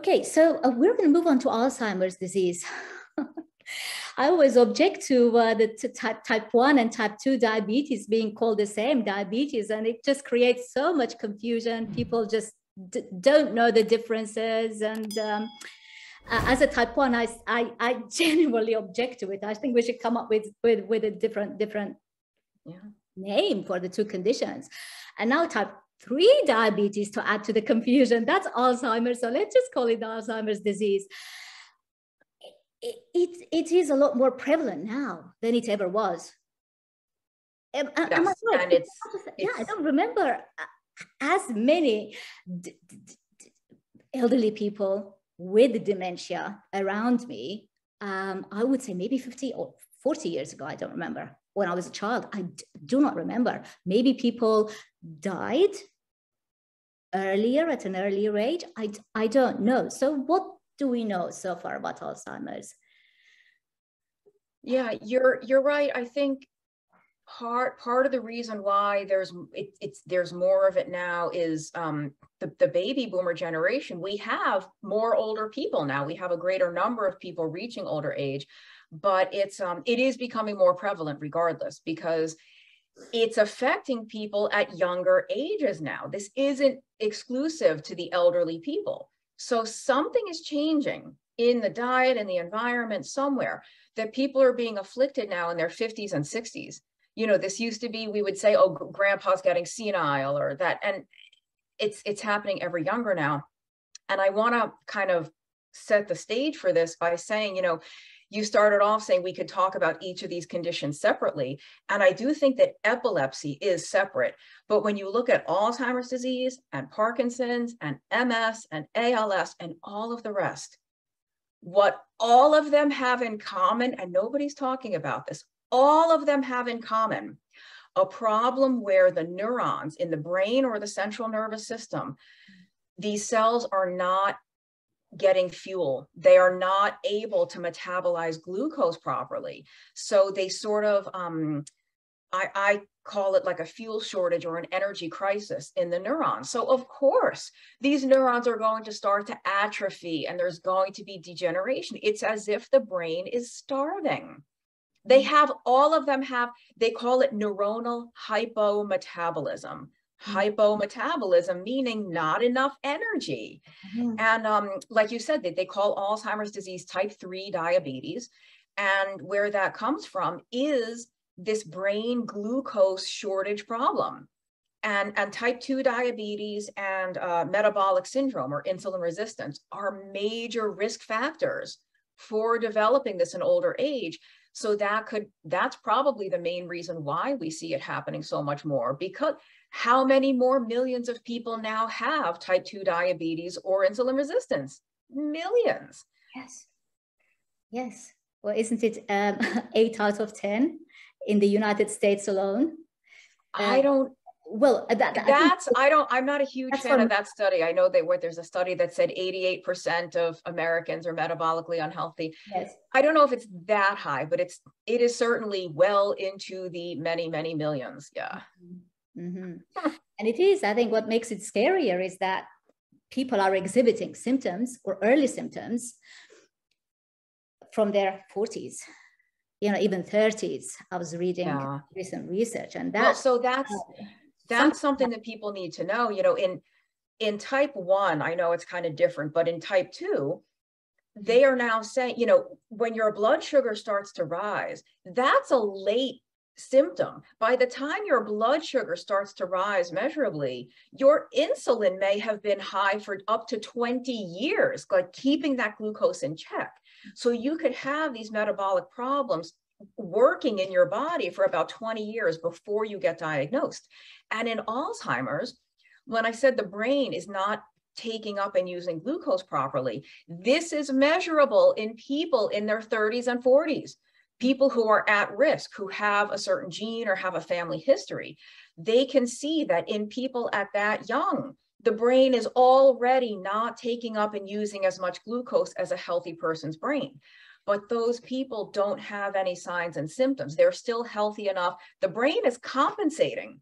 Okay, so uh, we're going to move on to Alzheimer's disease. I always object to uh, the type, type 1 and type 2 diabetes being called the same diabetes, and it just creates so much confusion. People just don't know the differences. And um, as a type 1, I, I, I, genuinely object to it. I think we should come up with, with, with a different, different yeah. name for the two conditions. And now type 3 diabetes to add to the confusion, that's Alzheimer's. So let's just call it Alzheimer's disease it, it, it is a lot more prevalent now than it ever was. Am, yes, am I right? And it's, yeah, it's, I don't remember as many d- d- elderly people with dementia around me. Um, I would say maybe 50 or 40 years ago. I don't remember. When I was a child, I d- do not remember. Maybe people died earlier at an earlier age. I, I don't know. So, what do we know so far about Alzheimer's? Yeah, you're you're right. I think part part of the reason why there's it, it's there's more of it now is um, the the baby boomer generation. We have more older people now. We have a greater number of people reaching older age, but it's um it is becoming more prevalent regardless because it's affecting people at younger ages now. This isn't exclusive to the elderly people. So something is changing in the diet and the environment somewhere that people are being afflicted now in their 50s and 60s. You know, this used to be we would say, oh, grandpa's getting senile or that. And it's it's happening ever younger now. And I want to kind of set the stage for this by saying, you know, you started off saying we could talk about each of these conditions separately. And I do think that epilepsy is separate. But when you look at Alzheimer's disease and Parkinson's and MS and ALS and all of the rest, what all of them have in common, and nobody's talking about this, all of them have in common a problem where the neurons in the brain or the central nervous system, these cells are not getting fuel. They are not able to metabolize glucose properly. So they sort of, um, I, I call it like a fuel shortage or an energy crisis in the neurons. So of course, these neurons are going to start to atrophy and there's going to be degeneration. It's as if the brain is starving. They mm-hmm. have, all of them have, they call it neuronal hypometabolism hypometabolism, meaning not enough energy. Mm-hmm. And um, like you said, they, they call Alzheimer's disease type 3 diabetes. And where that comes from is this brain glucose shortage problem. And, and type 2 diabetes and uh, metabolic syndrome or insulin resistance are major risk factors for developing this in older age. So that could, that's probably the main reason why we see it happening so much more because how many more millions of people now have type 2 diabetes or insulin resistance? Millions. Yes. Yes. Well, isn't it um, eight out of 10 in the United States alone? I uh, don't. Well, that, that, that's I, I, don't. I'm not a huge fan of that study. I know that there's a study that said 88% of Americans are metabolically unhealthy. Yes. I don't know if it's that high, but it's it is certainly well into the many many millions. Yeah. Mm-hmm. Mm-hmm. and it is, I think, what makes it scarier is that people are exhibiting symptoms or early symptoms from their 40s you know even 30s i was reading yeah. recent research and that well, so that's uh, that's something that people need to know you know in in type 1 i know it's kind of different but in type 2 they are now saying you know when your blood sugar starts to rise that's a late symptom. By the time your blood sugar starts to rise measurably, your insulin may have been high for up to 20 years, like keeping that glucose in check. So you could have these metabolic problems working in your body for about 20 years before you get diagnosed. And in Alzheimer's, when I said the brain is not taking up and using glucose properly, this is measurable in people in their 30s and 40s people who are at risk, who have a certain gene or have a family history, they can see that in people at that young, the brain is already not taking up and using as much glucose as a healthy person's brain. But those people don't have any signs and symptoms. They're still healthy enough. The brain is compensating,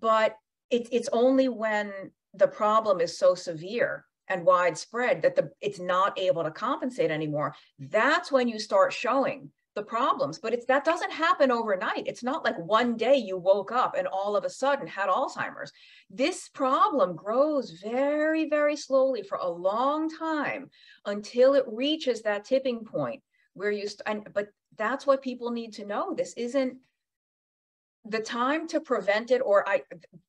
but it, it's only when the problem is so severe and widespread that the it's not able to compensate anymore that's when you start showing the problems but it's that doesn't happen overnight. It's not like one day you woke up and all of a sudden had alzheimer's. This problem grows very very slowly for a long time until it reaches that tipping point where you st- and but that's what people need to know. This isn't the time to prevent it or i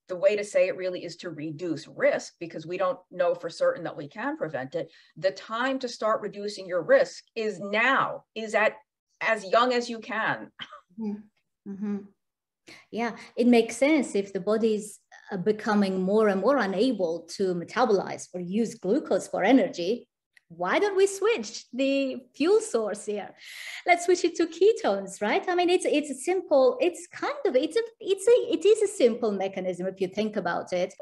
the way to say it really is to reduce risk because we don't know for certain that we can prevent it. The time to start reducing your risk is now is at as young as you can mm-hmm. mm-hmm. yeah it makes sense if the body is uh, becoming more and more unable to metabolize or use glucose for energy why don't we switch the fuel source here let's switch it to ketones right i mean it's it's a simple it's kind of it's a it's a it is a simple mechanism if you think about it